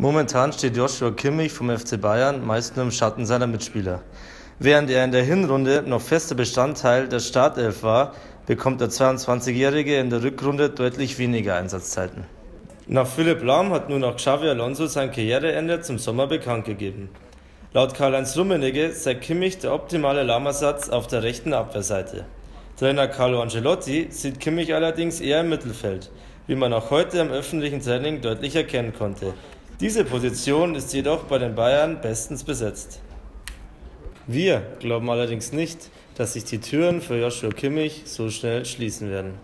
Momentan steht Joshua Kimmich vom FC Bayern meist nur im Schatten seiner Mitspieler. Während er in der Hinrunde noch fester Bestandteil der Startelf war, bekommt der 22-Jährige in der Rückrunde deutlich weniger Einsatzzeiten. Nach Philipp Lahm hat nun auch Xavi Alonso sein Karriereende zum Sommer bekannt gegeben. Laut Karl-Heinz Rummenigge sei Kimmich der optimale Lahmersatz auf der rechten Abwehrseite. Trainer Carlo Ancelotti sieht Kimmich allerdings eher im Mittelfeld, wie man auch heute im öffentlichen Training deutlich erkennen konnte. Diese Position ist jedoch bei den Bayern bestens besetzt. Wir glauben allerdings nicht, dass sich die Türen für Joshua Kimmich so schnell schließen werden.